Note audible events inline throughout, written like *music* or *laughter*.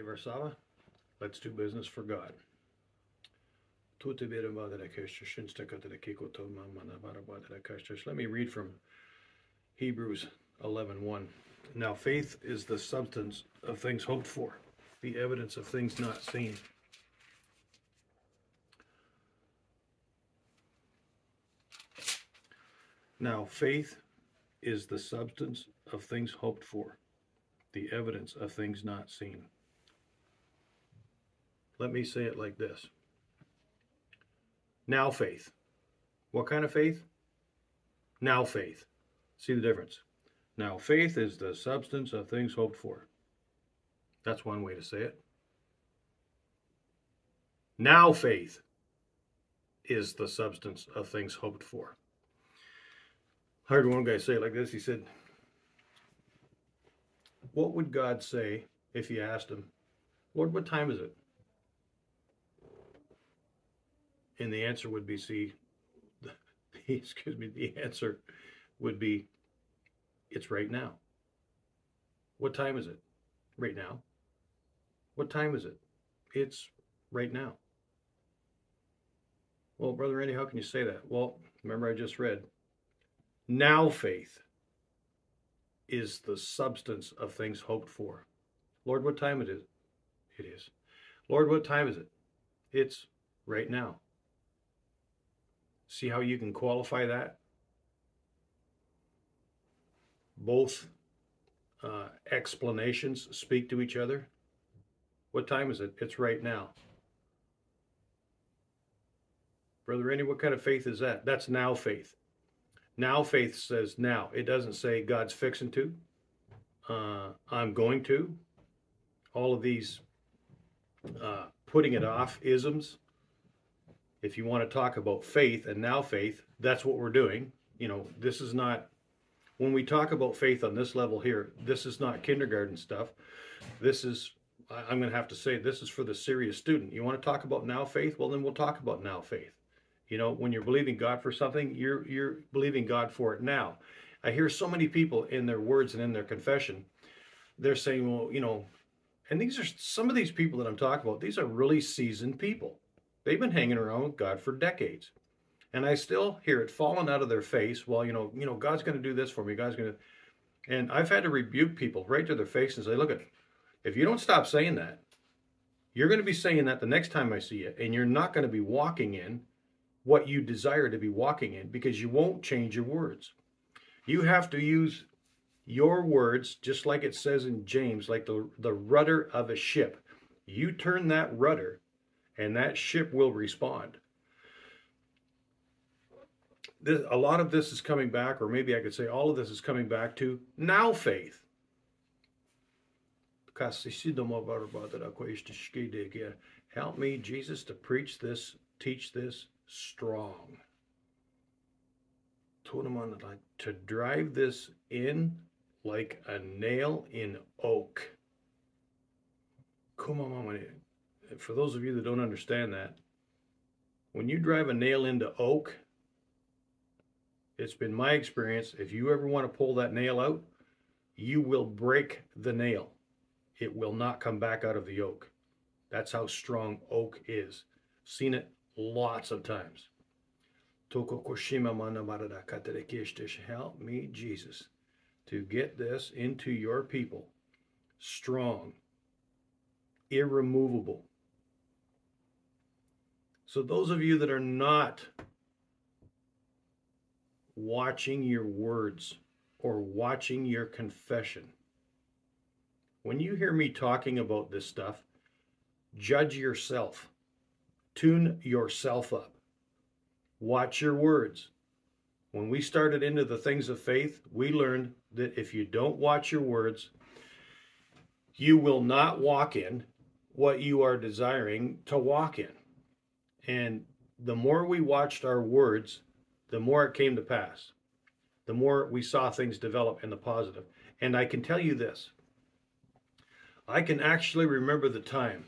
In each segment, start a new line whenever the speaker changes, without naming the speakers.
Randy. Let's do business for God. Let me read from Hebrews 11:1. Now faith is the substance of things hoped for, the evidence of things not seen. Now faith is the substance of things hoped for, the evidence of things not seen. Let me say it like this. Now faith. What kind of faith? Now faith. See the difference. Now faith is the substance of things hoped for. That's one way to say it. Now faith is the substance of things hoped for. I heard one guy say it like this. He said, What would God say if you asked him, Lord, what time is it? And the answer would be, see, *laughs* excuse me, the answer would be, it's right now. What time is it? Right now. What time is it? It's right now. Well, Brother Randy, how can you say that? Well, remember I just read, now faith is the substance of things hoped for. Lord, what time it is? It is. Lord, what time is it? It's right now. See how you can qualify that? Both uh, explanations speak to each other. What time is it? It's right now. Brother Randy, what kind of faith is that? That's now faith. Now faith says now. It doesn't say God's fixing to. Uh, I'm going to. All of these uh, putting it off isms if you want to talk about faith and now faith, that's what we're doing. You know, this is not, when we talk about faith on this level here, this is not kindergarten stuff. This is, I'm going to have to say, this is for the serious student. You want to talk about now faith? Well, then we'll talk about now faith. You know, when you're believing God for something, you're you're believing God for it now. I hear so many people in their words and in their confession, they're saying, well, you know, and these are some of these people that I'm talking about, these are really seasoned people. They've been hanging around with God for decades. And I still hear it falling out of their face. Well, you know, you know, God's going to do this for me. God's going to, and I've had to rebuke people right to their face and say, look, at, if you don't stop saying that, you're going to be saying that the next time I see you, and you're not going to be walking in what you desire to be walking in because you won't change your words. You have to use your words, just like it says in James, like the, the rudder of a ship. You turn that rudder and that ship will respond. This, a lot of this is coming back, or maybe I could say all of this is coming back to now faith. Help me, Jesus, to preach this, teach this strong. To drive this in like a nail in oak for those of you that don't understand that, when you drive a nail into oak, it's been my experience, if you ever want to pull that nail out, you will break the nail. It will not come back out of the oak. That's how strong oak is. Seen it lots of times. Help me, Jesus, to get this into your people strong, irremovable, so those of you that are not watching your words or watching your confession, when you hear me talking about this stuff, judge yourself. Tune yourself up. Watch your words. When we started into the things of faith, we learned that if you don't watch your words, you will not walk in what you are desiring to walk in. And the more we watched our words, the more it came to pass. The more we saw things develop in the positive. And I can tell you this I can actually remember the time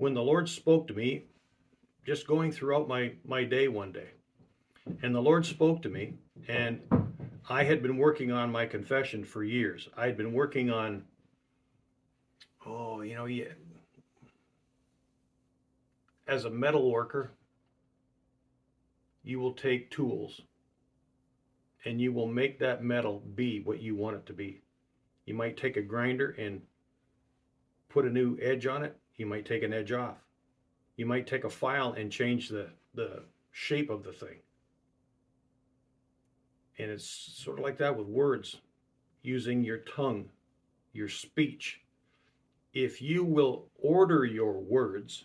when the Lord spoke to me, just going throughout my, my day one day. And the Lord spoke to me, and I had been working on my confession for years. I had been working on, oh, you know, yeah, as a metal worker, you will take tools and you will make that metal be what you want it to be. You might take a grinder and put a new edge on it. You might take an edge off. You might take a file and change the, the shape of the thing. And it's sort of like that with words, using your tongue, your speech. If you will order your words,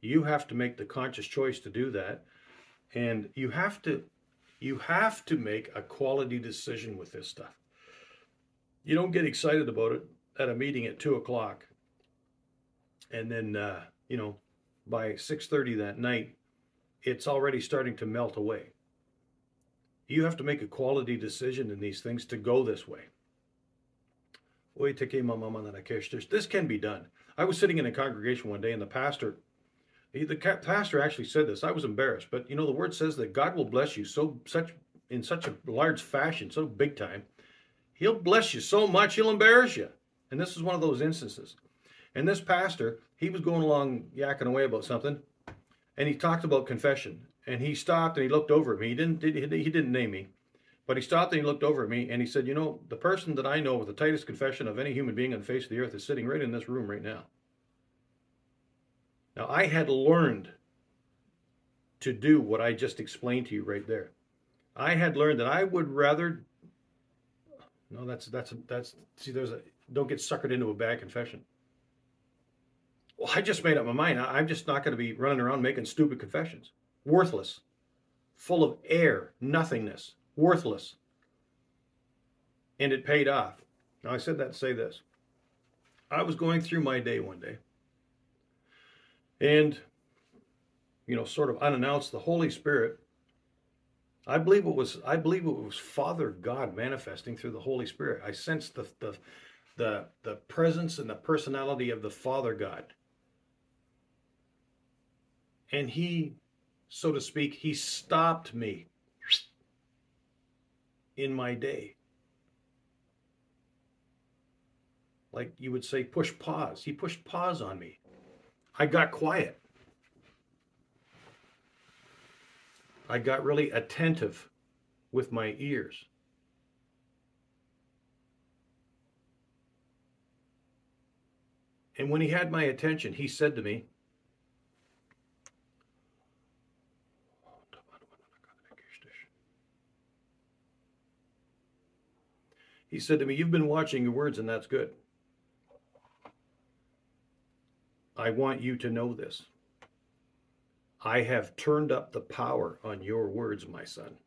you have to make the conscious choice to do that. And you have to you have to make a quality decision with this stuff. You don't get excited about it at a meeting at two o'clock, and then uh, you know by six thirty that night, it's already starting to melt away. You have to make a quality decision in these things to go this way. This can be done. I was sitting in a congregation one day, and the pastor he, the pastor actually said this. I was embarrassed, but you know the word says that God will bless you so such in such a large fashion, so big time. He'll bless you so much he'll embarrass you. And this is one of those instances. And this pastor, he was going along yakking away about something, and he talked about confession. And he stopped and he looked over at me. He didn't he didn't name me, but he stopped and he looked over at me and he said, "You know, the person that I know with the tightest confession of any human being on the face of the earth is sitting right in this room right now." Now, I had learned to do what I just explained to you right there. I had learned that I would rather. No, that's that's that's see. There's a don't get suckered into a bad confession. Well, I just made up my mind. I'm just not going to be running around making stupid confessions. Worthless, full of air, nothingness, worthless. And it paid off. Now I said that to say this. I was going through my day one day and you know sort of unannounced the holy spirit i believe it was i believe it was father god manifesting through the holy spirit i sensed the the the, the presence and the personality of the father god and he so to speak he stopped me in my day like you would say push pause he pushed pause on me I got quiet. I got really attentive with my ears. And when he had my attention, he said to me, He said to me, You've been watching your words, and that's good. I want you to know this. I have turned up the power on your words, my son.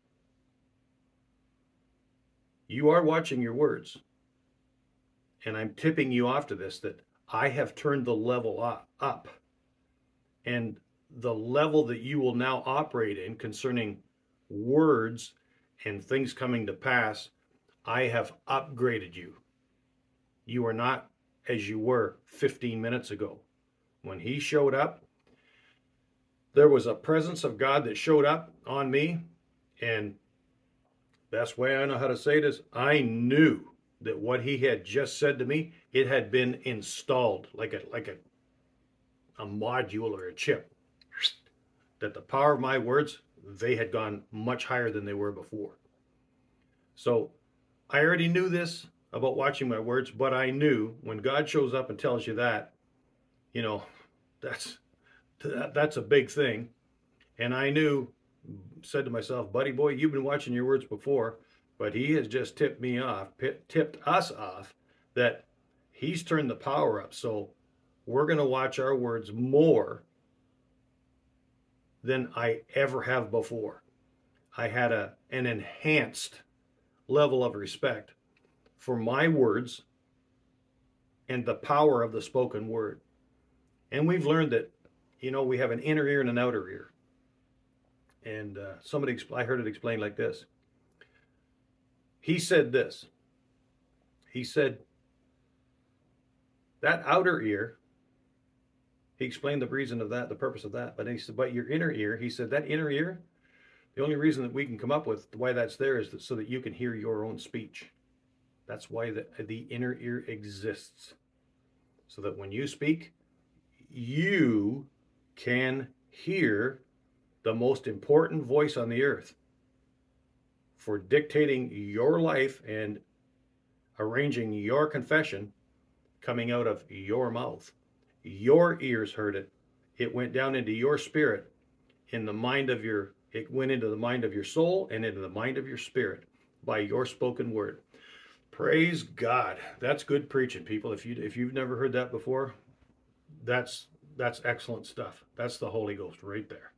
You are watching your words. And I'm tipping you off to this that I have turned the level up. And the level that you will now operate in concerning words and things coming to pass, I have upgraded you. You are not as you were 15 minutes ago when he showed up, there was a presence of God that showed up on me. And best way I know how to say this, I knew that what he had just said to me, it had been installed like a like a a module or a chip. That the power of my words, they had gone much higher than they were before. So I already knew this about watching my words, but I knew when God shows up and tells you that, you know, that's that's a big thing. And I knew, said to myself, buddy boy, you've been watching your words before, but he has just tipped me off, tipped us off that he's turned the power up. So we're going to watch our words more than I ever have before. I had a an enhanced level of respect for my words and the power of the spoken word. And we've learned that, you know, we have an inner ear and an outer ear. And uh, somebody, I heard it explained like this. He said this. He said, that outer ear, he explained the reason of that, the purpose of that. But he said, but your inner ear, he said, that inner ear, The only reason that we can come up with why that's there is that so that you can hear your own speech. That's why the, the inner ear exists. So that when you speak, you can hear the most important voice on the earth for dictating your life and arranging your confession coming out of your mouth. Your ears heard it. It went down into your spirit, in the mind of your, it went into the mind of your soul and into the mind of your spirit by your spoken word. Praise God. That's good preaching, people. If you if you've never heard that before, that's that's excellent stuff. That's the Holy Ghost right there.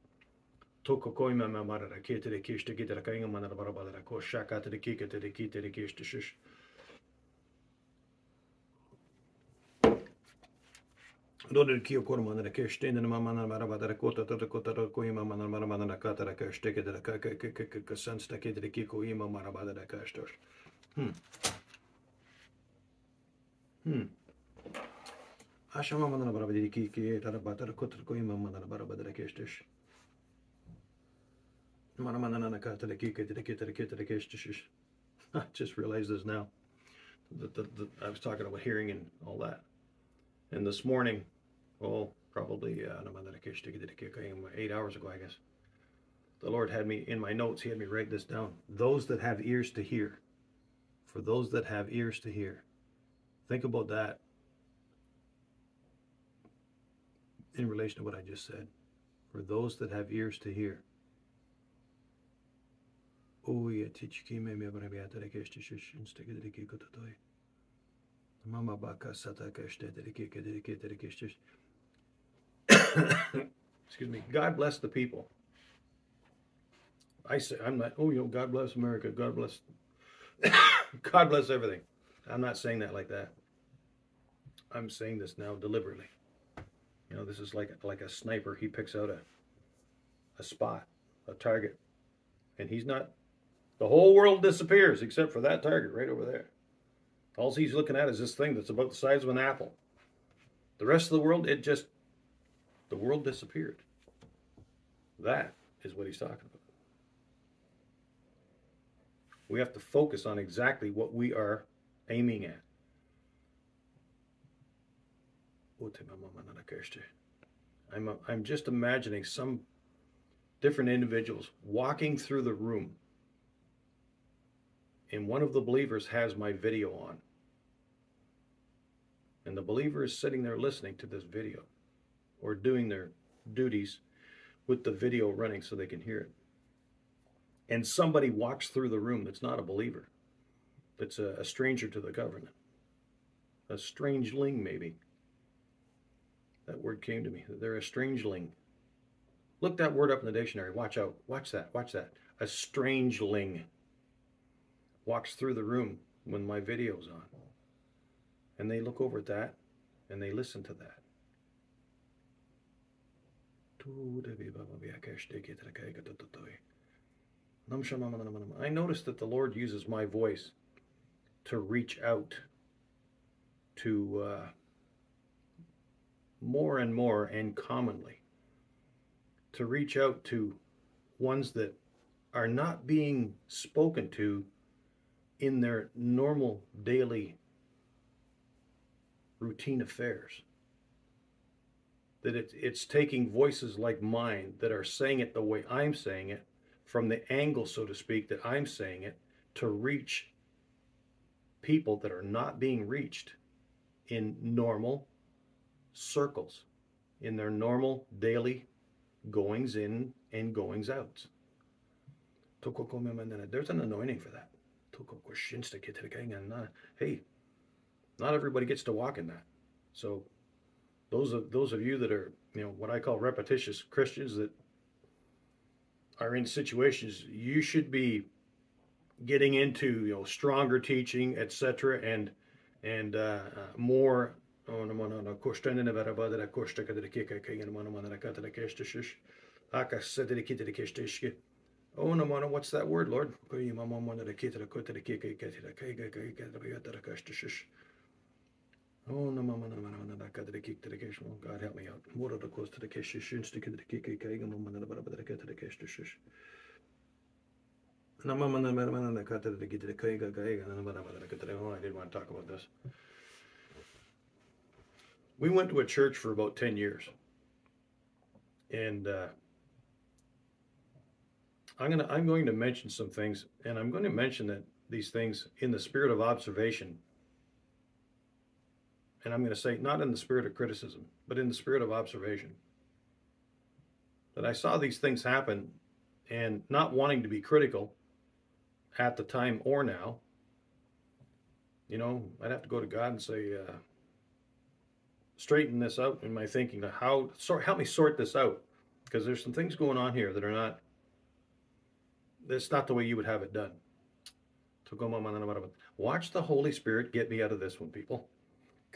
Mama na mara kota kota ko ima man mara man na kata ra da ka ka ka ka ka ke ima mara. Hmm. Hmm. Mama na badiri ki ki kota ko ima man na bara badara kesh tos. Mara man na kata ki ke kesh tos. I just realized this now. That I was talking about hearing and all that. And this morning, well, probably uh, eight hours ago, I guess, the Lord had me in my notes, He had me write this down. Those that have ears to hear, for those that have ears to hear. Think about that in relation to what I just said. For those that have ears to hear. Excuse me. God bless the people. I say I'm not. Oh, you know, God bless America. God bless. *coughs* God bless everything. I'm not saying that like that. I'm saying this now deliberately. You know, this is like like a sniper. He picks out a a spot, a target, and he's not. The whole world disappears except for that target right over there. All he's looking at is this thing that's about the size of an apple. The rest of the world, it just, the world disappeared. That is what he's talking about. We have to focus on exactly what we are aiming at. I'm, I'm just imagining some different individuals walking through the room and one of the believers has my video on and the believer is sitting there listening to this video or doing their duties with the video running so they can hear it. And somebody walks through the room that's not a believer, that's a, a stranger to the covenant, a strangeling, maybe. That word came to me. They're a strangeling. Look that word up in the dictionary. Watch out. Watch that. Watch that. A strangeling walks through the room when my video's on. And they look over at that and they listen to that. I noticed that the Lord uses my voice to reach out to uh, more and more and commonly to reach out to ones that are not being spoken to in their normal daily routine affairs. That it, it's taking voices like mine that are saying it the way I'm saying it, from the angle, so to speak, that I'm saying it, to reach people that are not being reached in normal circles, in their normal daily goings in and goings out. There's an anointing for that. Hey, not everybody gets to walk in that. So those of those of you that are, you know, what I call repetitious Christians that are in situations you should be getting into, you know, stronger teaching, etc. and and uh, uh, more Oh what's that word, Lord? Oh, no, mama, no, no, no, no, God, the kick to the cash. God, help me out. What are the cost to the cash? Shins to the kick, kick, kick, and mama, no, but the get to the cash to shush. I didn't want to talk about this. We went to a church for about 10 years. And uh, I'm gonna I'm going to mention some things, and I'm going to mention that these things in the spirit of observation. And I'm going to say not in the spirit of criticism, but in the spirit of observation. That I saw these things happen and not wanting to be critical at the time or now. You know, I'd have to go to God and say, uh, straighten this out in my thinking. How sort help me sort this out because there's some things going on here that are not. That's not the way you would have it done. Watch the Holy Spirit get me out of this one, people.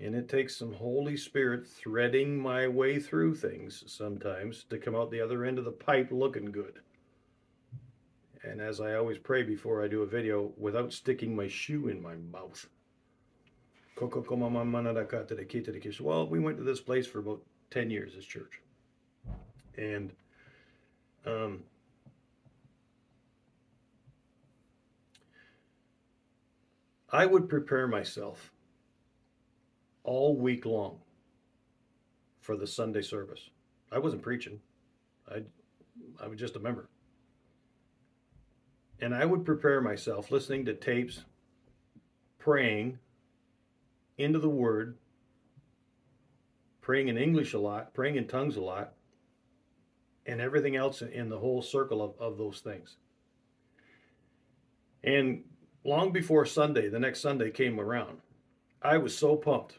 And it takes some Holy Spirit threading my way through things sometimes to come out the other end of the pipe looking good and as I always pray before I do a video, without sticking my shoe in my mouth. Well, we went to this place for about 10 years, this church. And um, I would prepare myself all week long for the Sunday service. I wasn't preaching. I I was just a member and I would prepare myself listening to tapes, praying into the Word, praying in English a lot, praying in tongues a lot, and everything else in the whole circle of, of those things. And long before Sunday, the next Sunday came around, I was so pumped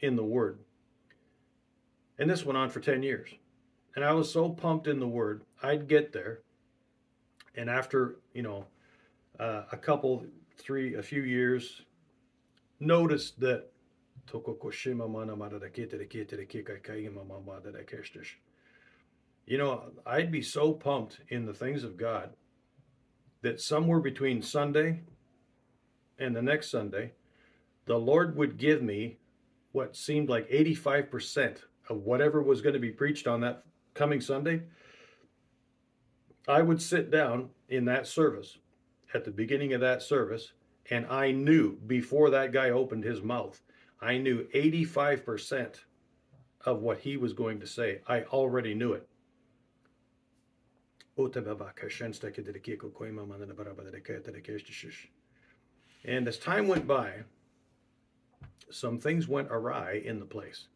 in the Word. And this went on for 10 years. And I was so pumped in the Word, I'd get there and after you know uh, a couple three a few years noticed that you know i'd be so pumped in the things of god that somewhere between sunday and the next sunday the lord would give me what seemed like 85% of whatever was going to be preached on that coming sunday I would sit down in that service at the beginning of that service, and I knew before that guy opened his mouth, I knew 85% of what he was going to say. I already knew it. And as time went by, some things went awry in the place.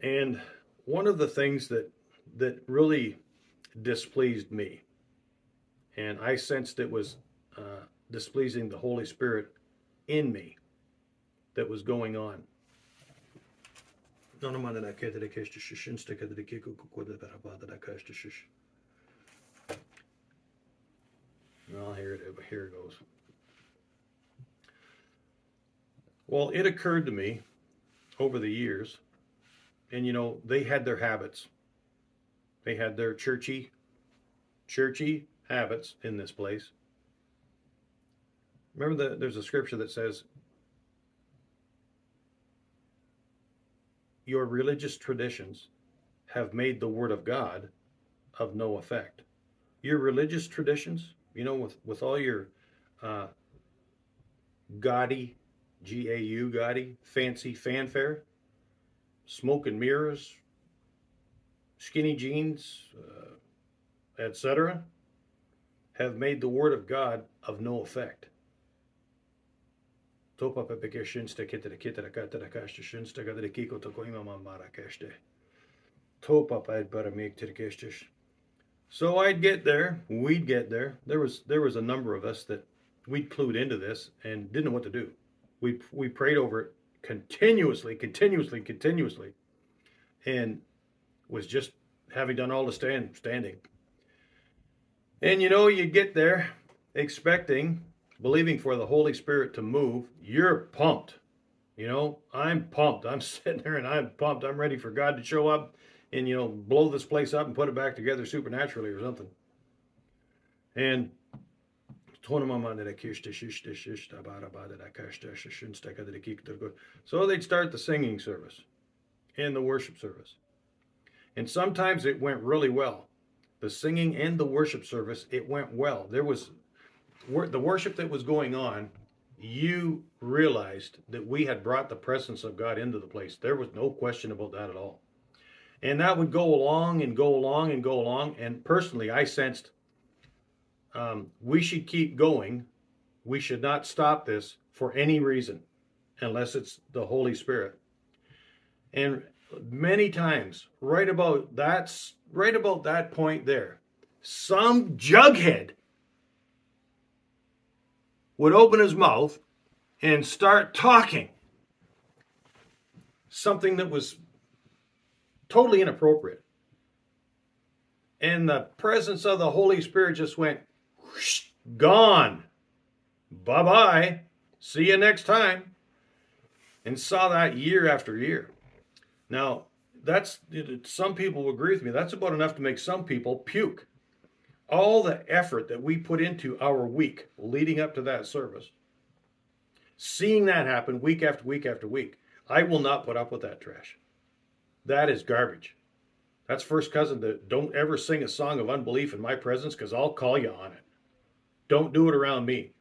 And one of the things that that really displeased me. And I sensed it was uh, displeasing the Holy Spirit in me that was going on. Well, here it, here it goes. Well, it occurred to me over the years, and you know, they had their habits. They had their churchy, churchy habits in this place. Remember that there's a scripture that says, Your religious traditions have made the word of God of no effect. Your religious traditions, you know, with, with all your uh, gaudy, G A U, gaudy, fancy fanfare, smoke and mirrors, skinny jeans, uh, etc., have made the Word of God of no effect. So I'd get there, we'd get there. There was there was a number of us that we'd clued into this and didn't know what to do. We we prayed over it continuously, continuously, continuously, and was just having done all the stand standing. And you know, you get there expecting, believing for the Holy Spirit to move, you're pumped. You know, I'm pumped. I'm *laughs* sitting there and I'm pumped. I'm ready for God to show up and, you know, blow this place up and put it back together supernaturally or something. And so they'd start the singing service and the worship service. And sometimes it went really well. The singing and the worship service, it went well. There was the worship that was going on, you realized that we had brought the presence of God into the place. There was no question about that at all. And that would go along and go along and go along. And personally, I sensed um, we should keep going. We should not stop this for any reason, unless it's the Holy Spirit. And many times, right about that's right about that point there, some jughead would open his mouth and start talking something that was totally inappropriate. And the presence of the Holy Spirit just went whoosh, gone. Bye bye. See you next time. And saw that year after year. Now, that's some people will agree with me. That's about enough to make some people puke. All the effort that we put into our week leading up to that service, seeing that happen week after week after week, I will not put up with that trash. That is garbage. That's first cousin to don't ever sing a song of unbelief in my presence because I'll call you on it. Don't do it around me.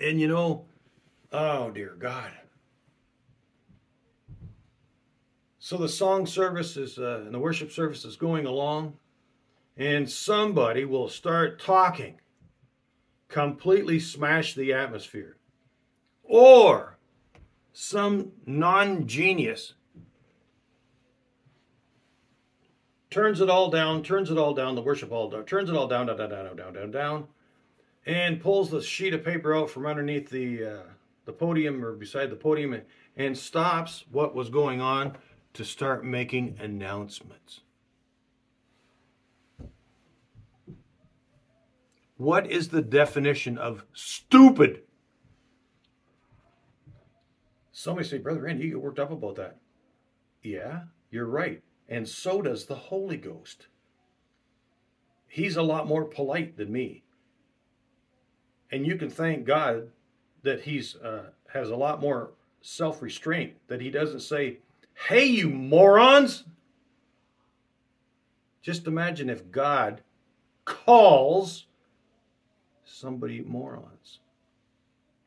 And you know, oh dear God. So the song service is, uh, and the worship service is going along, and somebody will start talking, completely smash the atmosphere. Or some non genius turns it all down, turns it all down, the worship all down, turns it all down, down, down, down, down, down, down, and pulls the sheet of paper out from underneath the uh, the podium or beside the podium and, and stops what was going on to start making announcements. What is the definition of stupid? Somebody say, Brother Randy, you get worked up about that. Yeah, you're right. And so does the Holy Ghost. He's a lot more polite than me. And you can thank God that he's uh, has a lot more self-restraint, that he doesn't say, hey, you morons. Just imagine if God calls somebody morons.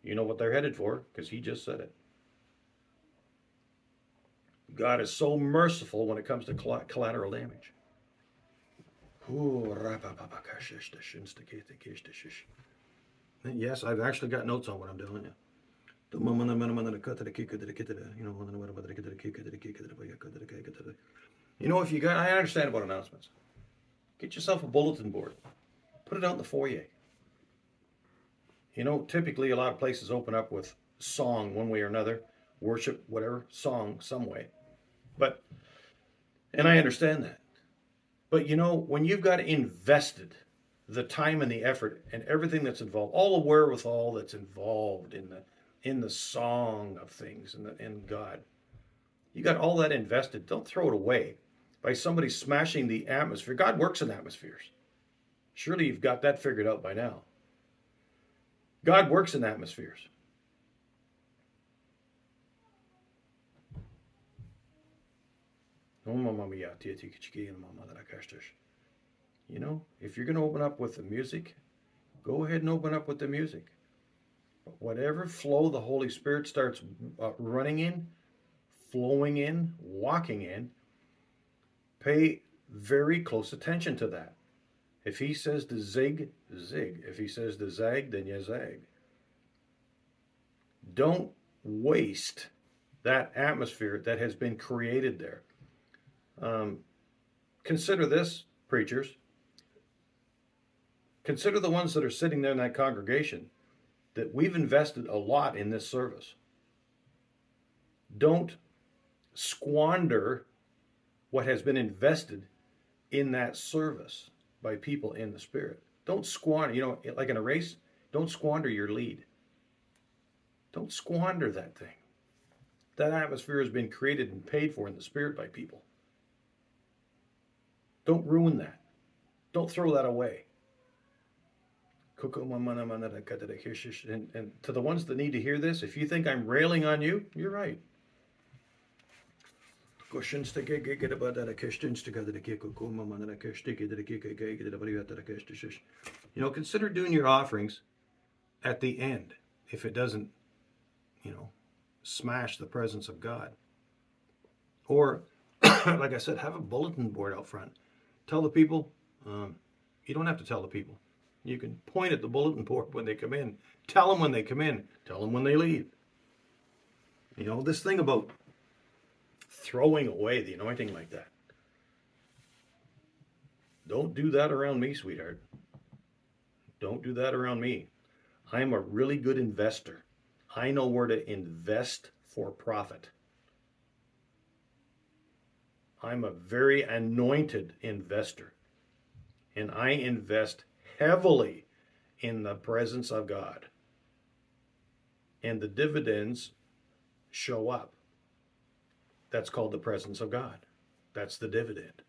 You know what they're headed for because he just said it. God is so merciful when it comes to collateral damage. Yes, I've actually got notes on what I'm doing. You know, if you got, I understand about announcements. Get yourself a bulletin board. Put it out in the foyer. You know, typically a lot of places open up with song one way or another, worship, whatever, song some way. But, and I understand that. But you know, when you've got invested the time and the effort and everything that's involved, all the wherewithal that's involved in the in the song of things and in, in God, you got all that invested. Don't throw it away by somebody smashing the atmosphere. God works in atmospheres. Surely you've got that figured out by now. God works in atmospheres. You know, if you're going to open up with the music, go ahead and open up with the music. But whatever flow the Holy Spirit starts uh, running in, flowing in, walking in, pay very close attention to that. If he says to zig, zig. If he says to zag, then you zag. Don't waste that atmosphere that has been created there. Um, consider this, preachers. Consider the ones that are sitting there in that congregation that we've invested a lot in this service. Don't squander what has been invested in that service by people in the spirit. Don't squander, you know, like in a race, don't squander your lead. Don't squander that thing. That atmosphere has been created and paid for in the spirit by people. Don't ruin that. Don't throw that away. And, and to the ones that need to hear this, if you think I'm railing on you, you're right. You know, consider doing your offerings at the end if it doesn't, you know, smash the presence of God. Or, *coughs* like I said, have a bulletin board out front. Tell the people, um, you don't have to tell the people. You can point at the bulletin board when they come in. Tell them when they come in. Tell them when they leave. You know, this thing about throwing away the anointing like that. Don't do that around me, sweetheart. Don't do that around me. I'm a really good investor. I know where to invest for profit. I'm a very anointed investor. And I invest heavily in the presence of God. And the dividends show up. That's called the presence of God. That's the dividend.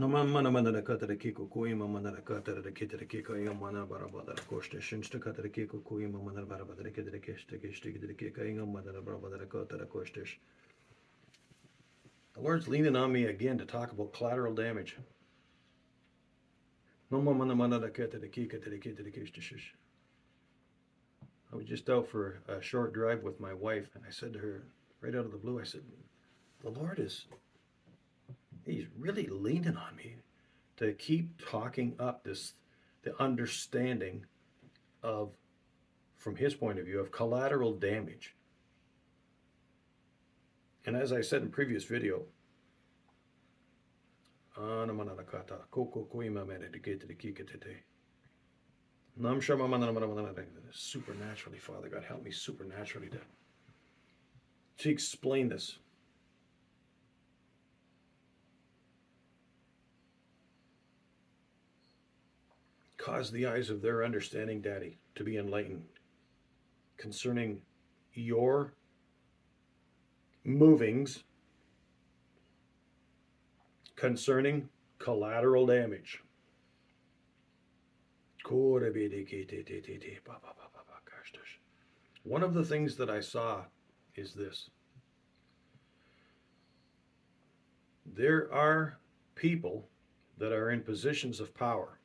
Da da ke ko mana da. No mana da ka de ke ko ko mamma da ka de ke de ke ko yo mana bara bara da ko sta shin sta ka de ke ko ko mamma na bara bara ke de ke sta ke sta de ke ka mana da bara bara ka de ko sta. The Lord's leaning on me again to talk about collateral damage. I was just out for a short drive with my wife, and I said to her, right out of the blue, I said, The Lord is, He's really leaning on me to keep talking up this, the understanding of, from His point of view, of collateral damage. And as I said in previous video, Supernaturally, Father God, help me supernaturally to, to explain this. Cause the eyes of their understanding, Daddy, to be enlightened concerning your movings concerning collateral damage. One of the things that I saw is this. There are people that are in positions of power.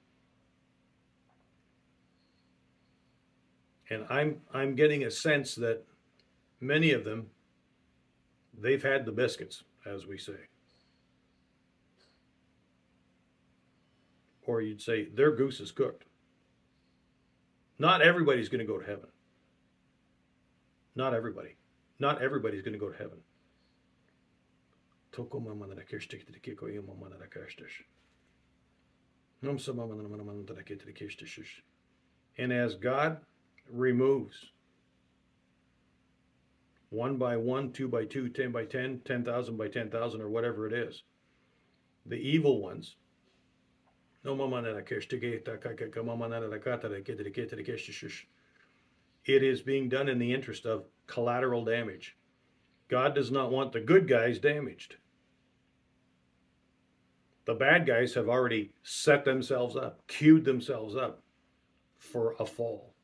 And I'm I'm getting a sense that many of them they've had the biscuits, as we say. or you'd say their goose is cooked. Not everybody's going to go to heaven. Not everybody. Not everybody's going to go to heaven. And as God removes one by one, two by two, ten by ten, ten thousand by ten thousand, or whatever it is, the evil ones it is being done in the interest of collateral damage. God does not want the good guys damaged. The bad guys have already set themselves up, queued themselves up for a fall.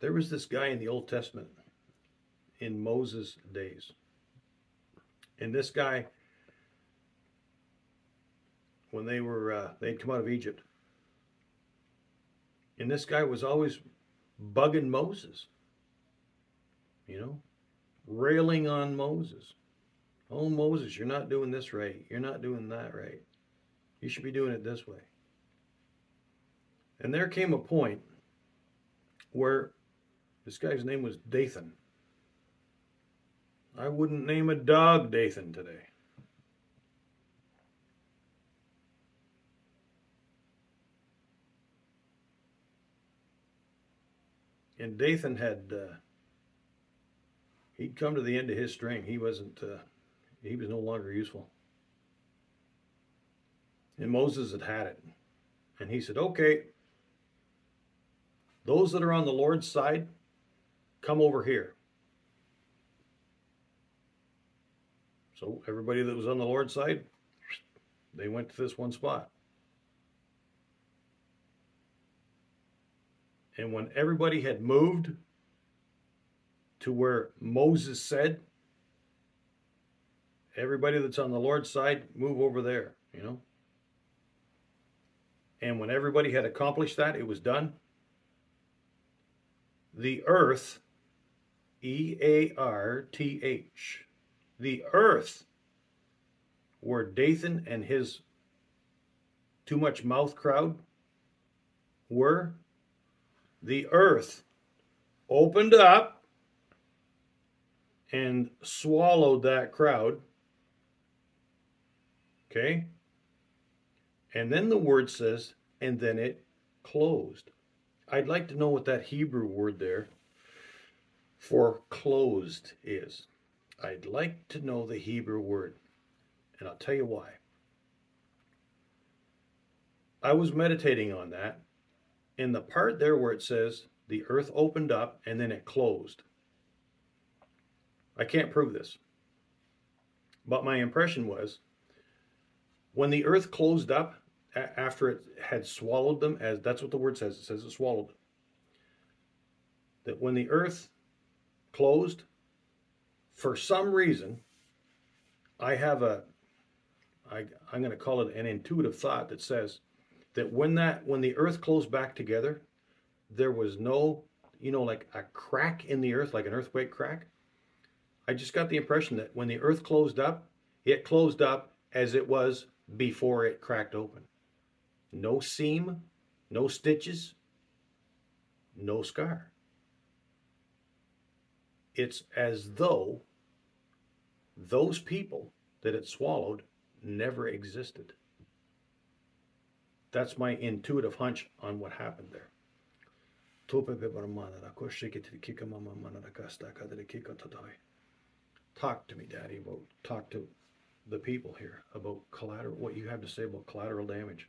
There was this guy in the Old Testament in Moses' days. And this guy, when they were uh, they'd come out of Egypt, and this guy was always bugging Moses. You know, railing on Moses. Oh, Moses, you're not doing this right. You're not doing that right. You should be doing it this way. And there came a point where this guy's name was Dathan. I wouldn't name a dog Dathan today. And Dathan had, uh, he'd come to the end of his string. He wasn't. Uh, he was no longer useful. And Moses had had it. And he said, "Okay, those that are on the Lord's side, come over here." So everybody that was on the Lord's side, they went to this one spot. And when everybody had moved to where Moses said, everybody that's on the Lord's side, move over there, you know. And when everybody had accomplished that, it was done. The earth, E A R T H, the earth where Dathan and his too much mouth crowd were, the earth opened up and swallowed that crowd. Okay? And then the word says, and then it closed. I'd like to know what that Hebrew word there for closed is. I'd like to know the Hebrew word, and I'll tell you why. I was meditating on that, in the part there where it says the earth opened up and then it closed. I can't prove this, but my impression was when the earth closed up after it had swallowed them, as that's what the word says, it says it swallowed. That when the earth closed, for some reason, I have a, I, I'm going to call it an intuitive thought that says that when that when the earth closed back together, there was no, you know, like a crack in the earth, like an earthquake crack. I just got the impression that when the earth closed up, it closed up as it was before it cracked open. No seam, no stitches, no scar. It's as though those people that it swallowed never existed. That's my intuitive hunch on what happened there. Talk to me, Daddy, talk to the people here about collateral what you have to say about collateral damage.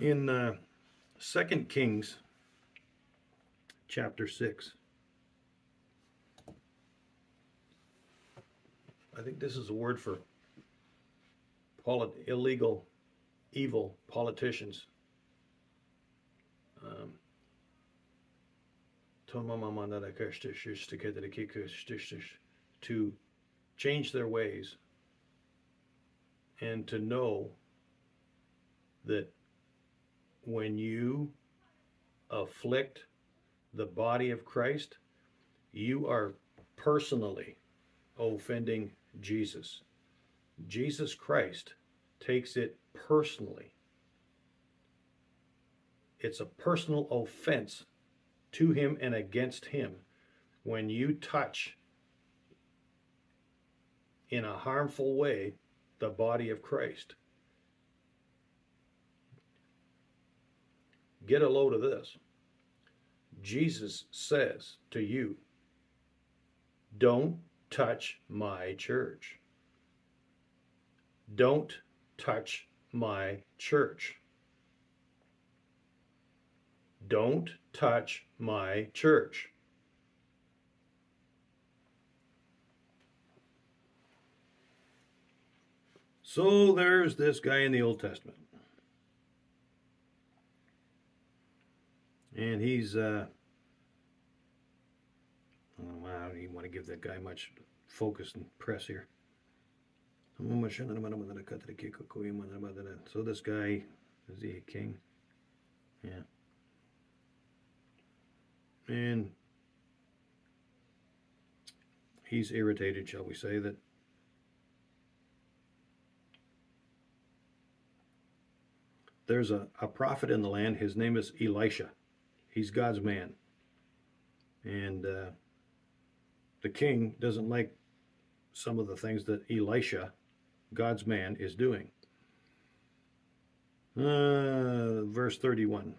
In uh, 2 Kings chapter 6 I think this is a word for polit- illegal, evil politicians. Um, to change their ways and to know that when you afflict the body of Christ, you are personally offending Jesus. Jesus Christ takes it personally. It's a personal offense to him and against him when you touch in a harmful way the body of Christ. Get a load of this. Jesus says to you, Don't touch my church. Don't touch my church. Don't touch my church. So there's this guy in the Old Testament. And he's, uh, oh, I don't even want to give that guy much focus and press here. So this guy, is he a king? Yeah. And he's irritated, shall we say, that there's a, a prophet in the land. His name is Elisha. He's God's man. And uh, the king doesn't like some of the things that Elisha, God's man, is doing. Uh, verse 31.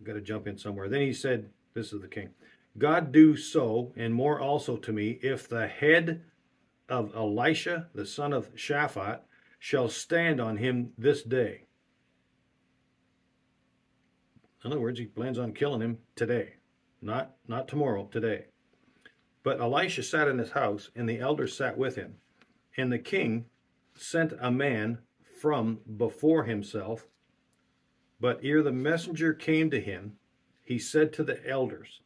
I've got to jump in somewhere. Then he said, This is the king. God do so, and more also to me, if the head of Elisha, the son of Shaphat, shall stand on him this day. In other words, he plans on killing him today, not, not tomorrow, today. But Elisha sat in his house, and the elders sat with him. And the king sent a man from before himself. But ere the messenger came to him, he said to the elders,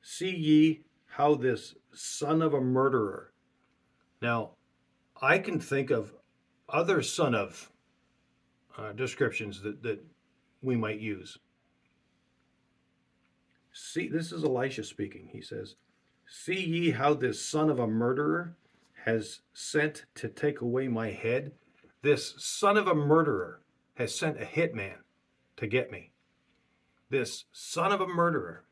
See ye how this son of a murderer. Now, I can think of other son of uh, descriptions that, that we might use. See, this is Elisha speaking. He says, See ye how this son of a murderer has sent to take away my head? This son of a murderer has sent a hitman to get me. This son of a murderer.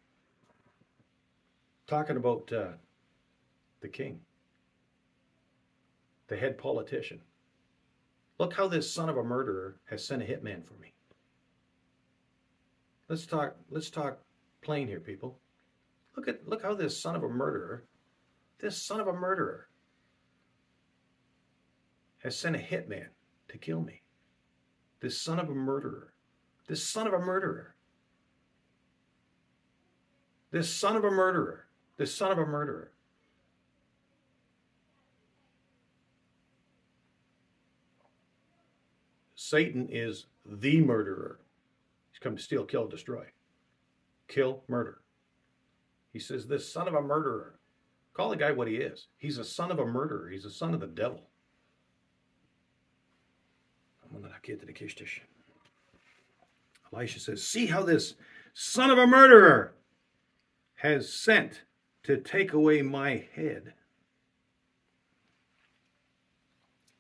Talking about uh, the king, the head politician. Look how this son of a murderer has sent a hitman for me. Let's talk let's talk plain here, people. Look at look how this son of a murderer, this son of a murderer has sent a hitman to kill me. This son of a murderer. This son of a murderer. This son of a murderer. This son of a murderer. Satan is the murderer. He's come to steal, kill, destroy. Kill, murder. He says, This son of a murderer. Call the guy what he is. He's a son of a murderer. He's a son of the devil. Elisha says, See how this son of a murderer has sent to take away my head.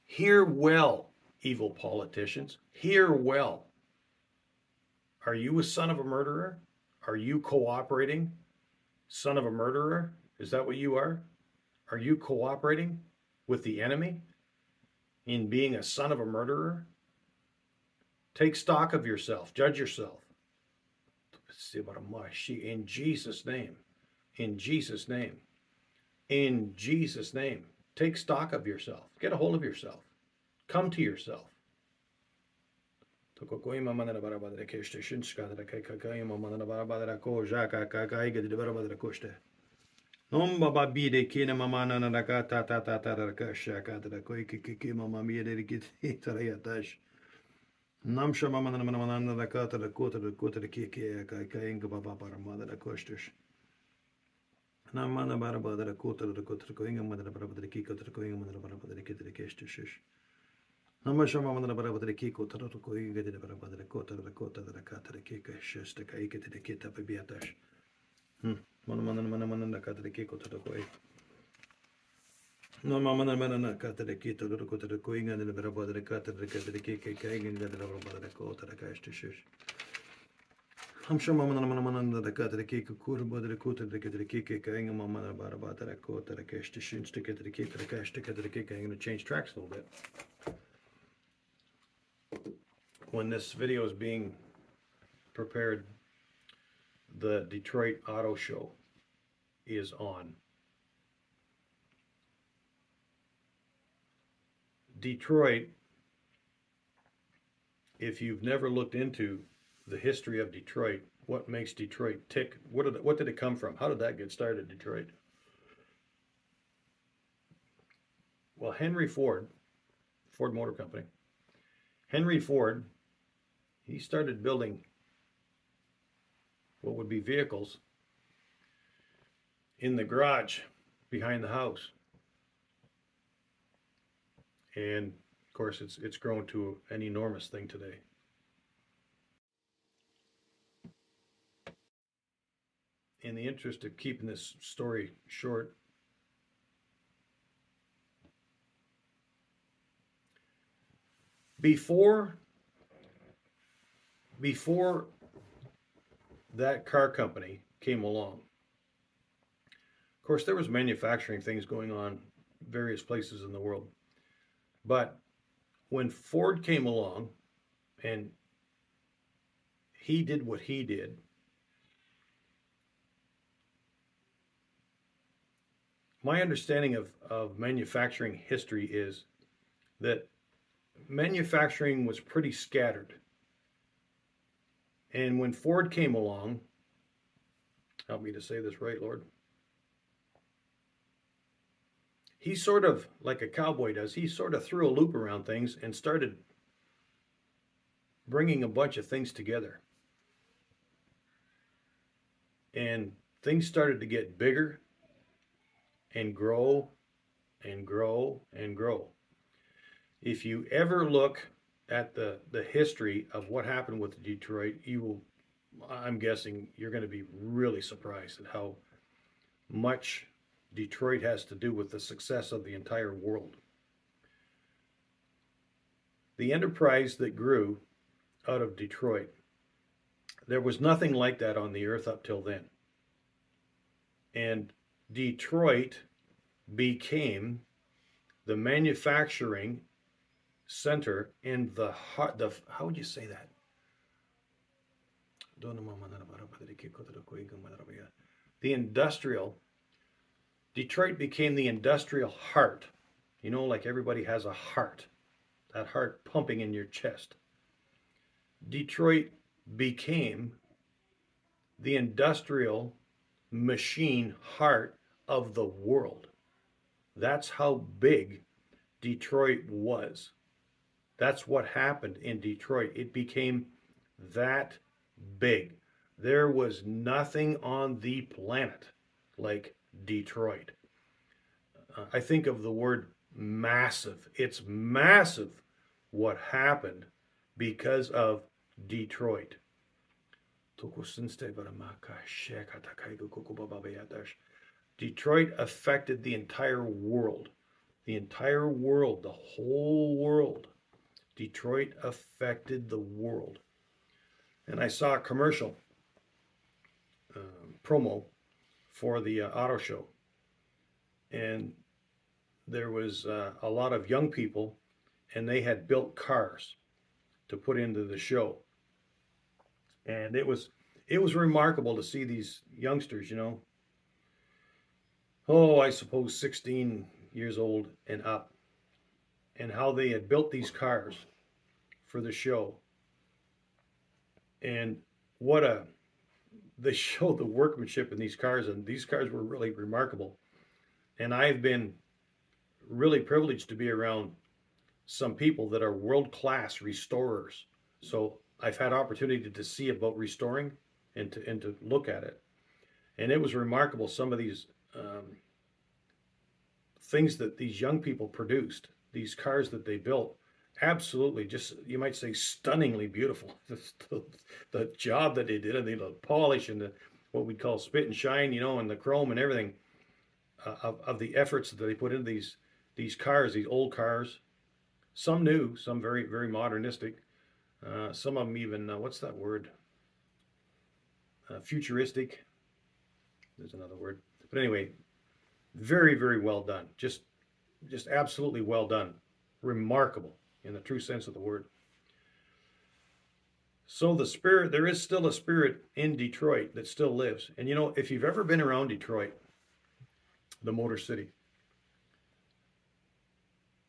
Hear well, evil politicians. Hear well. Are you a son of a murderer? Are you cooperating? Son of a murderer? Is that what you are? Are you cooperating with the enemy in being a son of a murderer? Take stock of yourself, judge yourself. In Jesus' name. In Jesus' name. In Jesus' name. Take stock of yourself. Get a hold of yourself. Come to yourself. Nomba babide kina mamana na ta ta ta ta ra ka sha ka ta ko ki ki ki mama mi de ki ti ta ya tash nam sha mama na mama na na ka ta ko ta ko ta ki ki ka ka ing baba para ma da koshtish nam mana bara ba da ko ta ko ta ko ing ma da bara ba ki ko ta ko ing ma da bara ba ki ta keshtish nam sha mama na bara ba ki ko ta ko ing da bara ba ko ta ko ta ka ta ki ka shesta ka ki ta ki ta bi atash hm Mana mana mana mana na kata ki ko tata koi. No ma mana mana na kata de ki to ko tata koi nga de bera ba de kata de kata de ki ki ki nga de bera ba de ko tata ka este shish. Ham sho ma mana mana mana na kata de ki ko kur ba de ko tata de kata de ki ki ki nga ma mana ba ba de ko tata ka este shin ste kata de ki tata ka este kata de ki ki nga change tracks a little bit. When this video is being prepared the Detroit Auto Show is on. Detroit, if you've never looked into the history of Detroit, what makes Detroit tick? What did, what did it come from? How did that get started, Detroit? Well, Henry Ford, Ford Motor Company, Henry Ford, he started building what would be vehicles in the garage behind the house. And of course, it's it's grown to an enormous thing today. In the interest of keeping this story short, before before that car company came along of course there was manufacturing things going on various places in the world. But when ford came along and he did what he did my understanding of, of manufacturing history is that manufacturing was pretty scattered. And when Ford came along, help me to say this right, Lord. He sort of, like a cowboy does, he sort of threw a loop around things and started bringing a bunch of things together. And things started to get bigger and grow and grow and grow if you ever look at the the history of what happened with Detroit, you will I'm guessing you're going to be really surprised at how much Detroit has to do with the success of the entire world. The enterprise that grew out of Detroit, there was nothing like that on the earth up till then. And Detroit became the manufacturing center in the heart the how would you say that? The industrial detroit became the industrial heart. You know like everybody has a heart that heart pumping in your chest. Detroit became the industrial machine heart of the world. That's how big detroit was that's what happened in Detroit. It became that big. There was nothing on the planet like Detroit. I think of the word massive. It's massive what happened because of Detroit. Detroit affected the entire world. The entire world, the whole world. Detroit affected the world. And I saw a commercial um, promo for the uh, auto show. And there was uh, a lot of young people, and they had built cars to put into the show. And it was it was remarkable to see these youngsters, you know. Oh, I suppose 16 years old and up, and how they had built these cars for the show. And what a *laughs* they showed the workmanship in these cars, and these cars were really remarkable. And I've been really privileged to be around some people that are world class restorers. So I've had opportunity to see about restoring and to and to look at it. And it was remarkable some of these um, things that these young people produced, these cars that they built absolutely just you might say stunningly beautiful. *laughs* The, the, job that they did and the polish and the what we'd call spit and shine you know and the chrome and everything uh, of, of the efforts that they put into these these cars these old cars. Some new some very very modernistic. Uh, some of them even uh, what's that word? Uh, futuristic. There's another word. But anyway very very well done. Just just absolutely well done remarkable in the true sense of the word. So the spirit, there is still a spirit in Detroit that still lives. And you know, if you've ever been around Detroit, the Motor City,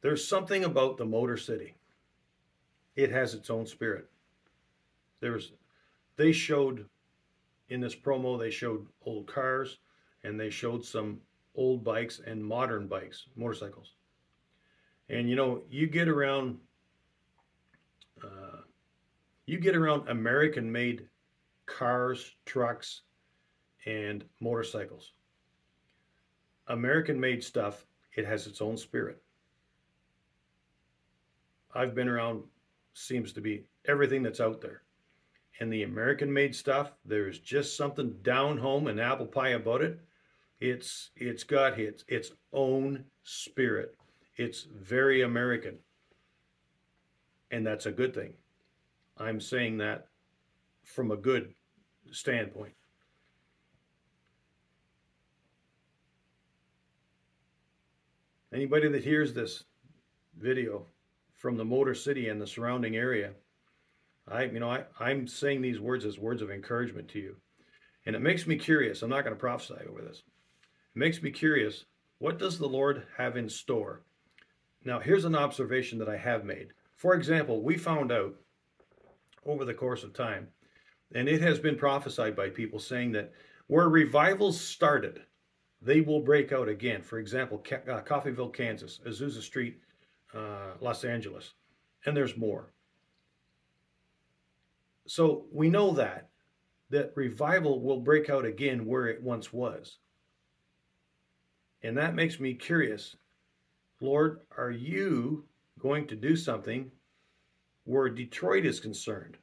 there's something about the Motor City. It has its own spirit. There's, they showed in this promo, they showed old cars and they showed some old bikes and modern bikes, motorcycles. And you know, you get around uh, you get around American made cars, trucks, and motorcycles. American made stuff, it has its own spirit. I've been around, seems to be everything that's out there. And the American made stuff, there's just something down home and apple pie about it. It's it's got its its own spirit. It's very American. and that's a good thing. I'm saying that from a good standpoint. Anybody that hears this video from the Motor City and the surrounding area, I, you know, I, I'm saying these words as words of encouragement to you. And it makes me curious. I'm not going to prophesy over this. Makes me curious. What does the Lord have in store? Now, here's an observation that I have made. For example, we found out over the course of time, and it has been prophesied by people saying that where revivals started, they will break out again. For example, uh, Coffeyville, Kansas, Azusa Street, uh, Los Angeles, and there's more. So we know that that revival will break out again where it once was. And that makes me curious. Lord, are you going to do something where Detroit is concerned?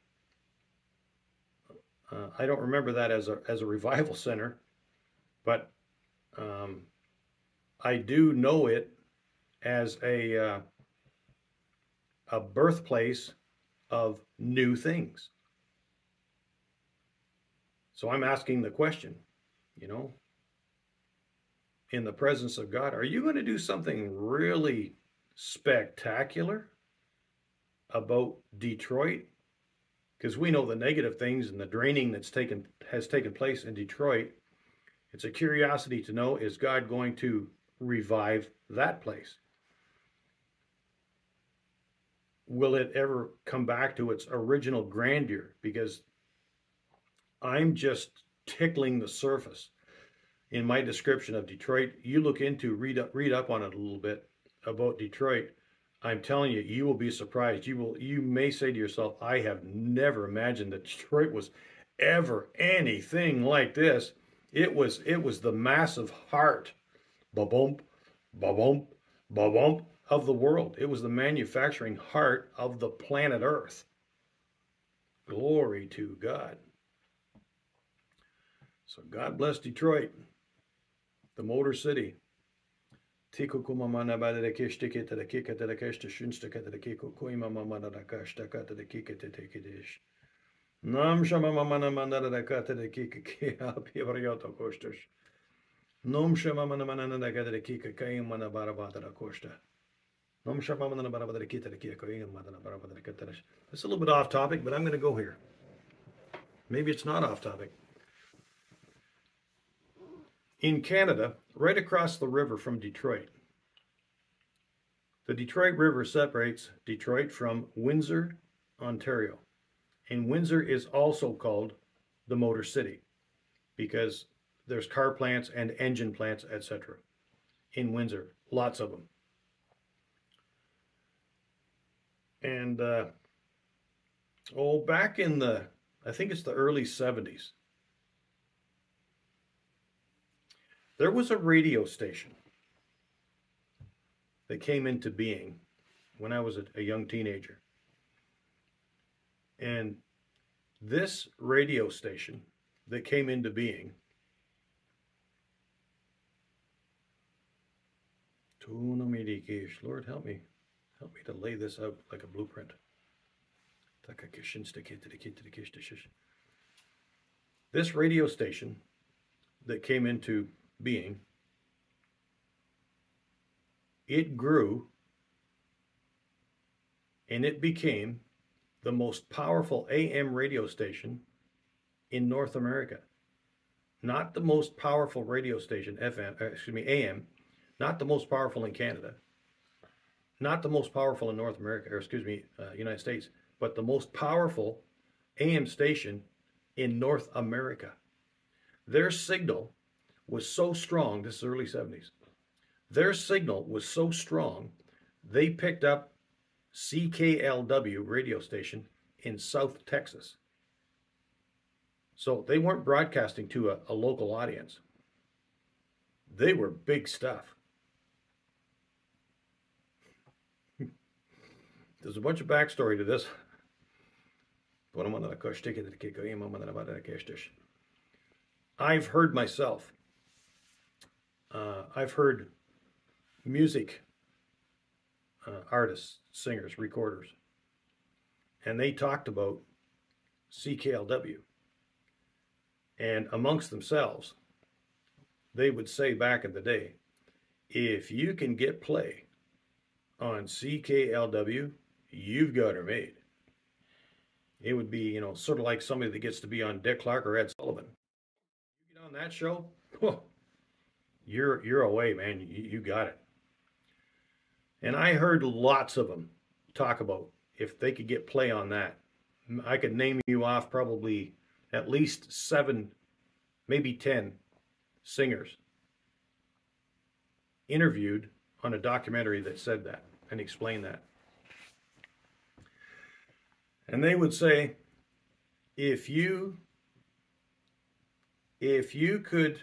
Uh, I don't remember that as a as a revival *laughs* center, but um, I do know it as a uh, a birthplace of new things. So I'm asking the question, you know, in the presence of God, are you going to do something really spectacular about Detroit? Because we know the negative things and the draining that's taken has taken place in Detroit. It's a curiosity to know is God going to revive that place? Will it ever come back to its original grandeur? Because I'm just tickling the surface in my description of Detroit. You look into, read up, read up on it a little bit about Detroit. I'm telling you, you will be surprised. You will, you may say to yourself, I have never imagined that *laughs* Detroit was ever anything like this. It was, it was the massive heart, ba-bump, ba-bump, ba-bump of the world. It was the manufacturing heart of the planet Earth. Glory to God. So God bless Detroit, the Motor City. Nam shama mama na manda da kata da kika ke api varioto kostas. Nom shama mana mana da kata da kika kai mana barabada da kosta. Nom shama mana bara bada da kita da kika kai mana bara bada da kata. It's a little bit off topic, but I'm going to go here. Maybe it's not off topic in Canada, right across the river from Detroit. The Detroit River separates Detroit from Windsor, Ontario. And Windsor is also called the Motor City because there's car plants and engine plants, etc. in Windsor, lots of them. And uh, oh, back in the, I think it's the early 70s, There was a radio station that came into being when I was a, a young teenager. And this radio station that came into being Lord help me. Help me to lay this out like a blueprint. This radio station that came into being, it grew and it became the most powerful AM radio station in North America. Not the most powerful radio station, FM, uh, excuse me, AM, not the most powerful in Canada, not the most powerful in North America, or excuse me, uh, United States, but the most powerful AM station in North America. Their signal was so strong, this is early 70s, their signal was so strong, they picked up CKLW radio station in South Texas. So they weren't broadcasting to a, a local audience. They were big stuff. *laughs* There's a bunch of backstory to this. I've heard myself uh, I've heard music uh, artists, singers, recorders and they talked about CKLW. And amongst themselves, they would say back in the day, if you can get play on CKLW, you've got her made. It would be, you know, sort of like somebody that gets to be on Dick Clark or Ed Sullivan. You get on that show, *laughs* you're you're away, man. You, you got it. And I heard lots of them talk about if they could get play on that. I could name you off probably at least seven, maybe ten singers interviewed on a documentary that said that and explained that. And they would say, if you if you could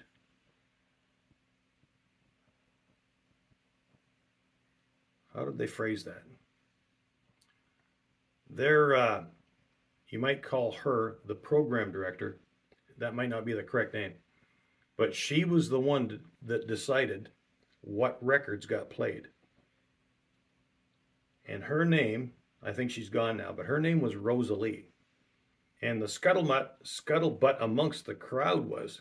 how did they phrase that? They're uh, you might call her the program director. That might not be the correct name. But she was the one that decided what records got played. And her name, I think she's gone now, but her name was Rosalie. And the scuttlebutt, scuttlebutt amongst the crowd was,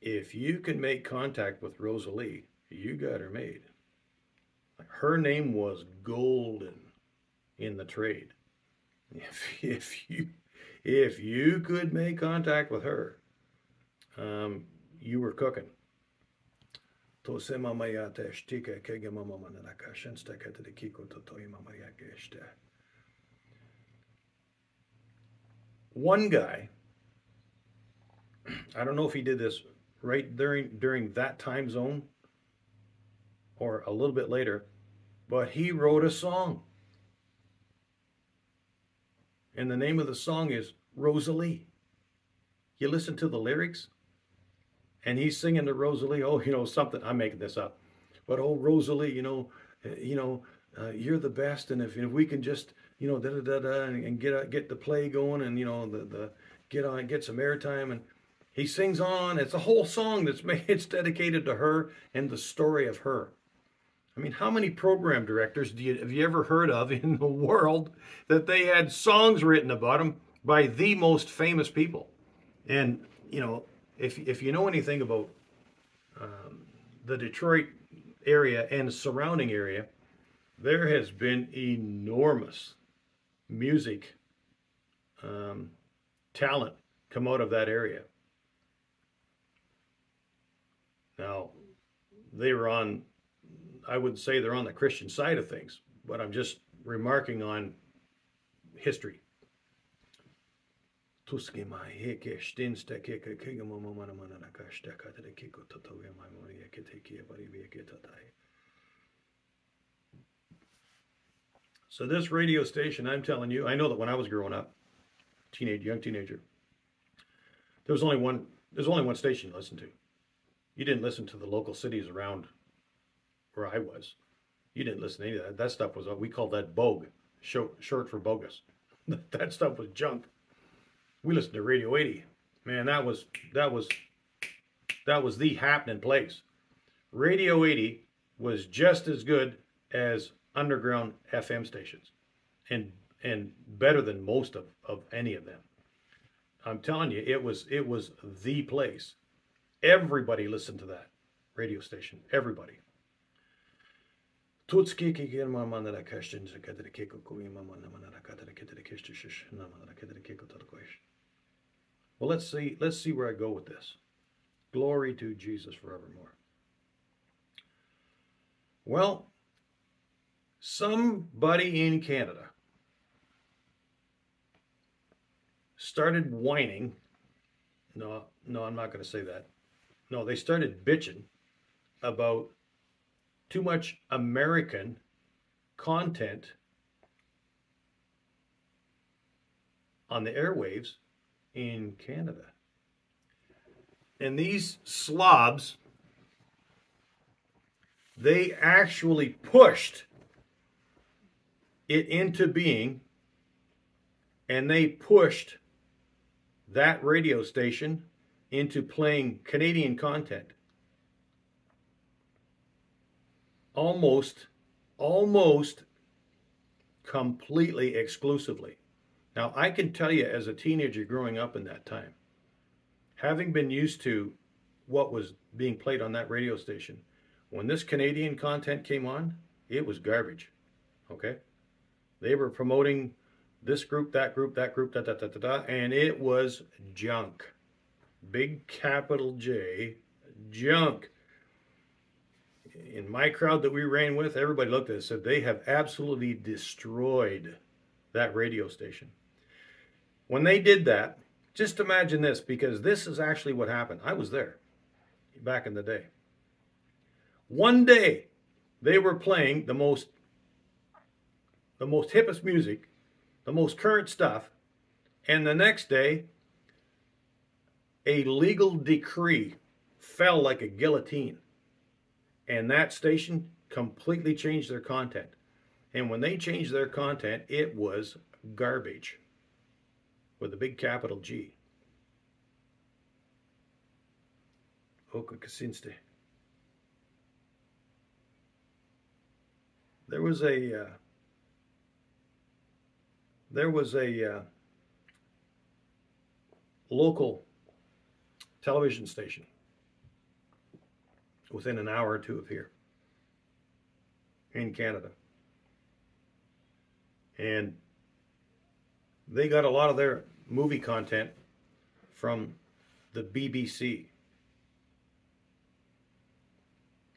if you can make contact with Rosalie, you got her made. Her name was golden in the trade. If, if you if you could make contact with her, um, you were cooking. One guy, *clears throat* I don't know if he did this right during during that time zone or a little bit later, but he wrote a song. And the name of the song is Rosalie. You listen to the lyrics, and he's singing to Rosalie. Oh, you know something. I'm making this up, but oh Rosalie, you know, uh, you know, uh, you're the best, and if, if we can just, you know, da da da da, and, and get uh, get the play going, and you know, the the get on, get some airtime, and he sings on. It's a whole song that's made. *laughs* It's dedicated to her and the story of her. I mean, how many program directors do you have you ever heard of in the world that they had songs written about them by the most famous people? And you know, if if you know anything about um, the Detroit area and surrounding area, there has been enormous music um, talent come out of that area. Now, they were on, I wouldn't say they're on the Christian side of things, but I'm just remarking on history. So this radio station, I'm telling you, I know that when I was growing up, teenage, young teenager, there was only one. There's only one station to listen to. You didn't listen to the local cities around where I was. You didn't listen to any of that. That stuff was we called that bogue, short for bogus. *laughs* that stuff was junk. We listened to Radio 80. Man, that was that was that was the happening place. Radio 80 was just as good as underground FM stations and and better than most of, of any of them. I'm telling you, it was it was the place. Everybody listened to that radio station. Everybody. Well, let's see, let's see where I go with this. Glory to Jesus forevermore. Well, somebody in Canada started whining. No, no, I'm not going to say that. No, they started bitching about too much American content on the airwaves in Canada. And these slobs, they actually pushed it into being and they pushed that radio station into playing Canadian content. Almost, almost completely exclusively. Now, I can tell you as a teenager growing up in that time, having been used to what was being played on that radio station, when this Canadian content came on, it was garbage. Okay? They were promoting this group, that group, that group, da da da da da, and it was junk. Big capital J, junk. In my crowd that we ran with, everybody looked at it and said they have absolutely destroyed that radio station. When they did that, just imagine this because this is actually what happened. I was there back in the day. One day they were playing the most the most hippest music, the most current stuff, and the next day a legal decree fell like a guillotine. And that station completely changed their content. And when they changed their content, it was garbage with a big capital G. Oka Kasinste. There was a uh, there was a uh, local television station within an hour or two of here in Canada. And they got a lot of their movie content from the BBC.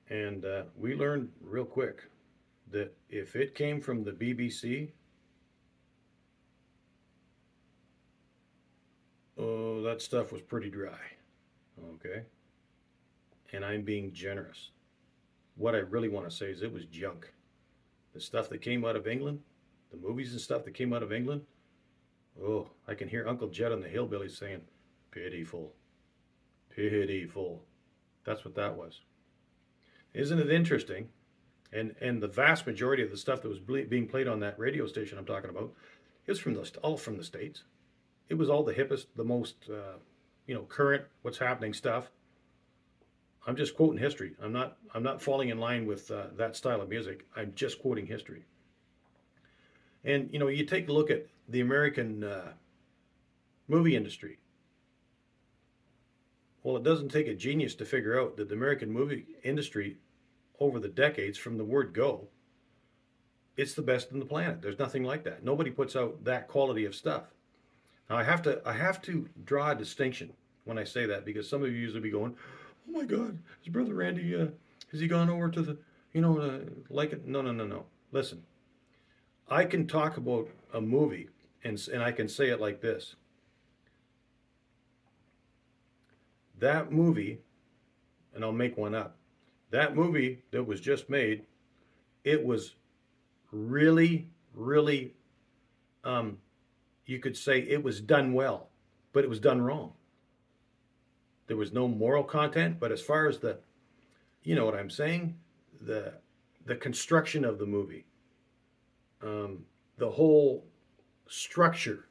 And uh, we learned real quick that if it came from the BBC, oh, that stuff was pretty dry. Okay? And I'm being generous. What I really want to say is it was junk. The stuff that came out of England, the movies and stuff that came out of England, oh, I can hear Uncle Jed and the Hillbillies saying, pitiful, pitiful. That's what that was. Isn't it interesting? And and the vast majority of the stuff that was being played on that radio station I'm talking about is from the all from the states. It was all the hippest, the most uh, you know current, what's happening stuff. I'm just quoting history. I'm not I'm not falling in line with uh, that style of music. I'm just quoting history. And you know, you take a look at the American uh, movie industry. Well, it doesn't take a genius to figure out that the American movie industry over the decades from the word go, it's the best in the planet. There's nothing like that. Nobody puts out that quality of stuff. Now I have to I have to draw a distinction when I say that because some of you usually be going, "Oh my God, is brother Randy uh, has he gone over to the you know uh, like it?" No, no, no, no. Listen, I can talk about a movie and and I can say it like this. That movie, and I'll make one up that movie that was just made, it was really, really, um, you could say it was done well, but it was done wrong. There was no moral content, but as far as the, you know what I'm saying, the the construction of the movie, um, the whole structure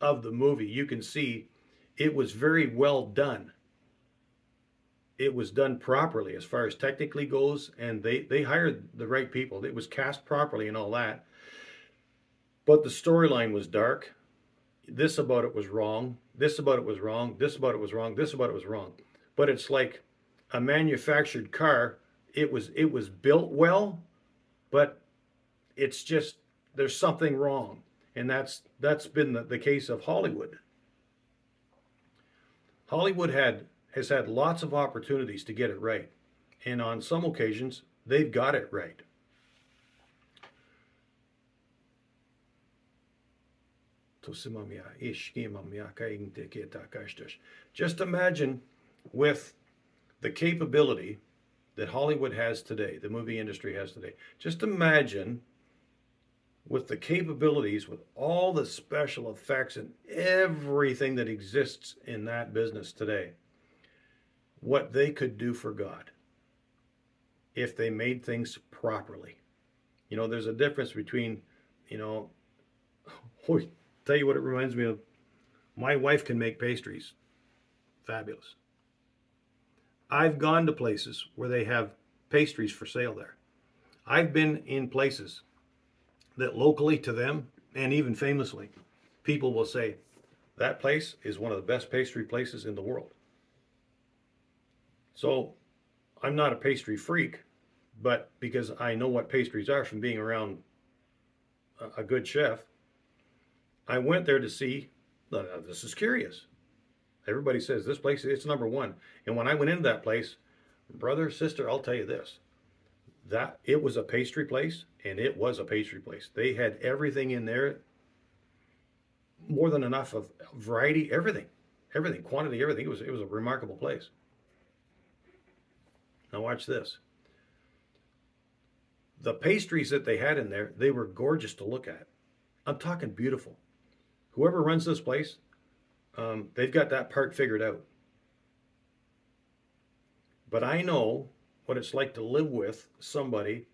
of the movie, you can see it was very well done it was done properly as far as technically goes, and they, they hired the right people. It was cast properly and all that. But the storyline was dark. This about it was wrong. This about it was wrong. This about it was wrong. This about it was wrong. But it's like a manufactured car. It was it was built well, but it's just there's something wrong. And that's that's been the, the case of Hollywood. Hollywood had has had lots of opportunities to get it right. And on some occasions, they've got it right. Just imagine with the capability that Hollywood has today, the movie industry has today. Just imagine with the capabilities, with all the special effects and everything that exists in that business today what they could do for God if they made things properly. You know, there's a difference between, you know, *laughs* tell you what it reminds me of. My wife can make pastries. Fabulous. I've gone to places where they have pastries for sale there. I've been in places that locally to them and even famously people will say, that place is one of the best pastry places in the world. So I'm not a pastry freak, but because I know what pastries are from being around a good chef, I went there to see, uh, uh, this is curious. Everybody says this place, it's number one. And when I went into that place, brother, sister, I'll tell you this, that it was a pastry place and it was a pastry place. They had everything in there, more than enough of variety, everything, everything, quantity, everything. It was, it was a remarkable place. Now watch this. The pastries that they had in there, they were gorgeous to look at. I'm talking beautiful. Whoever runs this place, um, they've got that part figured out. But I know what it's like to live with somebody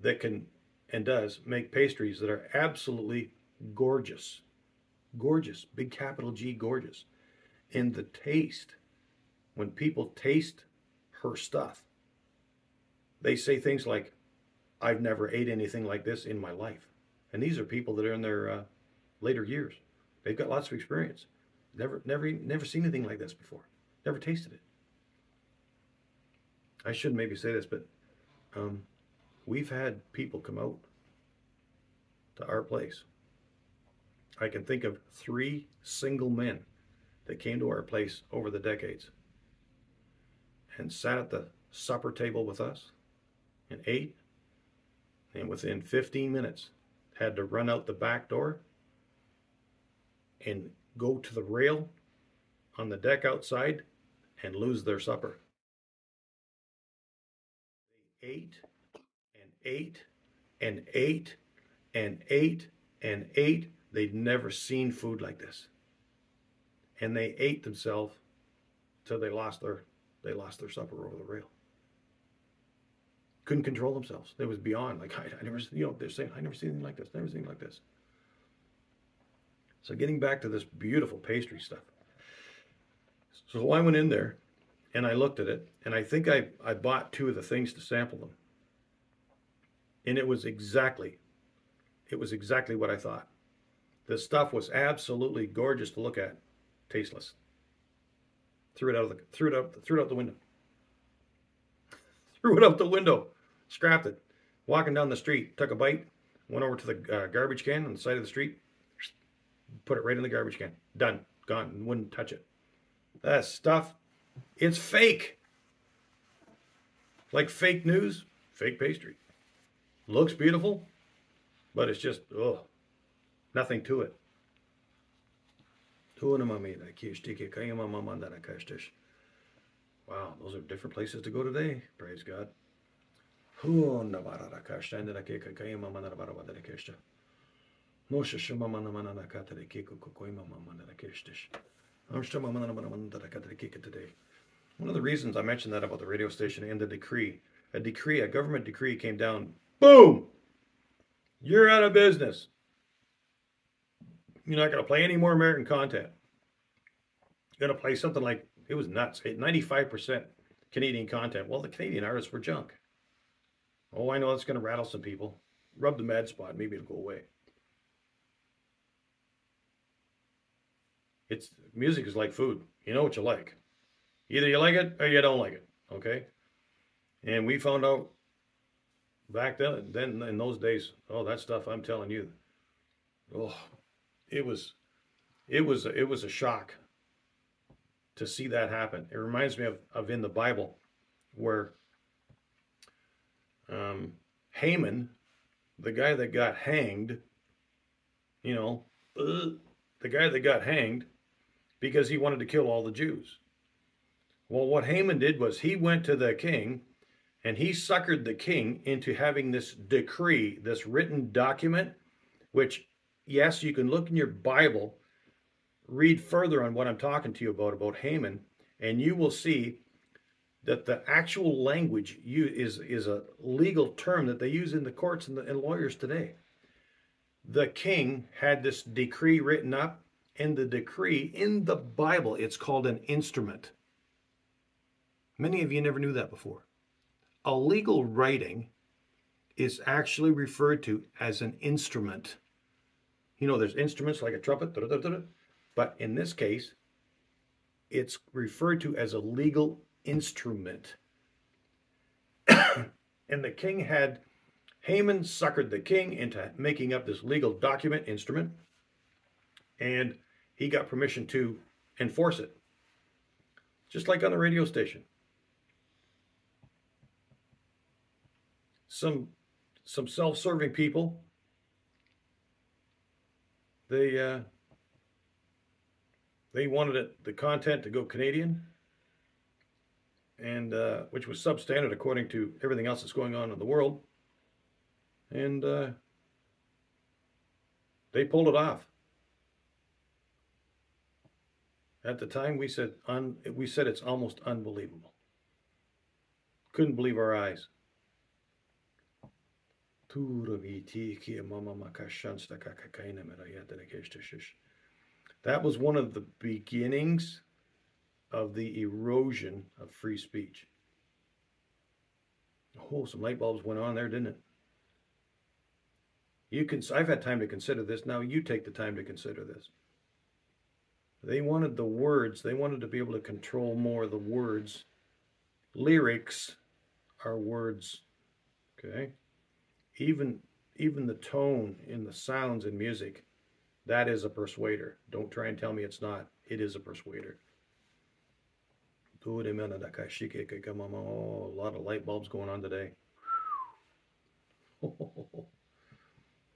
that can and does make pastries that are absolutely gorgeous. Gorgeous. Big capital G, gorgeous. And the taste, when people taste her stuff, they say things like, I've never ate anything like this in my life. And these are people that are in their uh, later years. They've got lots of experience. Never, never, never seen anything like this before. Never tasted it. I shouldn't maybe say this, but um, we've had people come out to our place. I can think of three single men that came to our place over the decades and sat at the supper table with us and ate and within 15 minutes had to run out the back door and go to the rail on the deck outside and lose their supper. They ate and ate and ate and ate and ate. They'd never seen food like this. And they ate themselves till they lost their they lost their supper over the rail couldn't control themselves. It was beyond like *laughs* I, I never, you know, they're saying I never seen anything like this, never seen anything like this. So getting back to this beautiful pastry stuff. So I went in there and I looked at it and I think I, I bought two of the things to sample them. And it was exactly, it was exactly what I thought. The stuff was absolutely gorgeous to look at, tasteless. Threw it out of the, threw it out, threw it out the window. threw it out the window scrapped it. Walking down the street, took a bite, went over to the uh, garbage can on the side of the street, put it right in the garbage can. Done. Gone. Wouldn't touch it. That stuff, it's fake. Like fake news, fake pastry. Looks beautiful, but it's just, oh, nothing to it. Wow, those are different places to go today. Praise God. Ke today. One of the reasons I mentioned that about the radio station and the decree, a decree, a government decree came down. Boom! You're out of business. You're not going to play any more American content. You're going to play something like, it was nuts, 95% Canadian content. Well, the Canadian artists were junk. Oh, I know that's going to rattle some people. Rub the mad spot, maybe it'll go away. It's music is like food. You know what you like. Either you like it or you don't like it. Okay? And we found out back then, then in those days, oh, that stuff I'm telling you, oh, it was, it was, it was a shock to see that happen. It reminds me of, of in the Bible where um, Haman, the guy that got hanged, you know, uh, the guy that got hanged because he wanted to kill all the Jews. Well, what Haman did was he went to the king and he suckered the king into having this decree, this written document, which, yes, you can look in your Bible, read further on what I'm talking to you about, about Haman, and you will see that the actual language is, is a legal term that they use in the courts and, the, and lawyers today. The king had this decree written up, and the decree in the Bible, it's called an instrument. Many of you never knew that before. A legal writing is actually referred to as an instrument. You know, there's instruments like a trumpet, but in this case, it's referred to as a legal instrument. *coughs* and the king had Haman suckered the king into making up this legal document instrument, and he got permission to enforce it, just like on the radio station. Some some self-serving people they uh, they wanted it, the content to go Canadian, and uh, which was substandard according to everything else that's going on in the world, and uh, they pulled it off. At the time, we said un, we said it's almost unbelievable. Couldn't believe our eyes. That was one of the beginnings of the erosion of free speech. Oh, some light bulbs went on there, didn't it? You can. I've had time to consider this. Now you take the time to consider this. They wanted the words. They wanted to be able to control more the words. Lyrics are words. Okay. Even even the tone in the sounds in music that is a persuader. Don't try and tell me it's not. It is a persuader. Oh, a lot of light bulbs going on today. *laughs*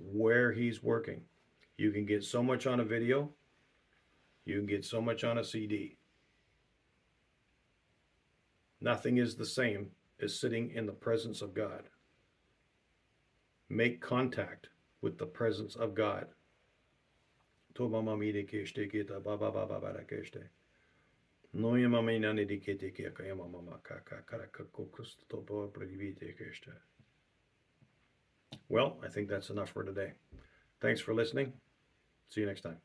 where he's working. You can get so much on a video. You can get so much on a CD. Nothing is the same as sitting in the presence of God. Make contact with the presence of God. Mama dikete mama kara kakokus to bo. Well, I think that's enough for today. Thanks for listening. See you next time.